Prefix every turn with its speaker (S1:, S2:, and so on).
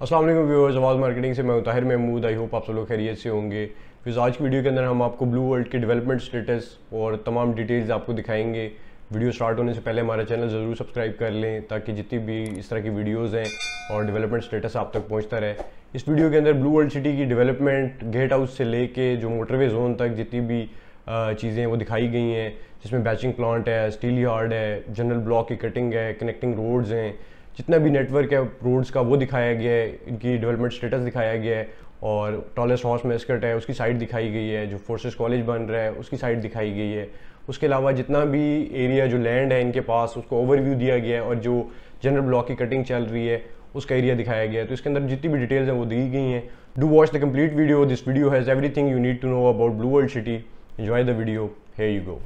S1: अस्सलाम वालेकुम व्यूअर्स, आवाज़ मार्केटिंग से मैं ताहिर महमूद, आई होप आप सब लोग खैरियत से होंगे। फिर आज की वीडियो के अंदर हम आपको ब्लू वर्ल्ड के डेवलपमेंट स्टेटस और तमाम डिटेल्स आपको दिखाएँगे। वीडियो स्टार्ट होने से पहले हमारा चैनल ज़रूर सब्सक्राइब कर लें ताकि जितनी भी इस तरह की वीडियोज़ हैं और डेवलपमेंट स्टेटस आप तक पहुँचता रहे। इस वीडियो के अंदर ब्लू वर्ल्ड सिटी की डेवलपमेंट गेट हाउस से लेके जो मोटरवे जोन तक जितनी भी चीज़ें वो दिखाई गई हैं, जिसमें बैचिंग प्लांट है स्टील यार्ड है जनरल ब्लॉक की कटिंग है कनेक्टिंग रोड्स हैं। जितना भी नेटवर्क है रोड्स का वो दिखाया गया है, इनकी डेवलपमेंट स्टेटस दिखाया गया है और टॉलेस्ट हॉर्स मेस्कट है, उसकी साइड दिखाई गई है, जो फोर्सेस कॉलेज बन रहा है, उसकी साइड दिखाई गई है। उसके अलावा जितना भी एरिया जो लैंड है इनके पास, उसको ओवरव्यू दिया गया है और जो जनरल ब्लॉक की कटिंग चल रही है, उसका एरिया दिखाया गया है। तो इसके अंदर जितनी भी डिटेल्स हैं, वो दी गई हैं। Do watch the complete video this video has everything you need to know about Blue World City enjoy the video here you go.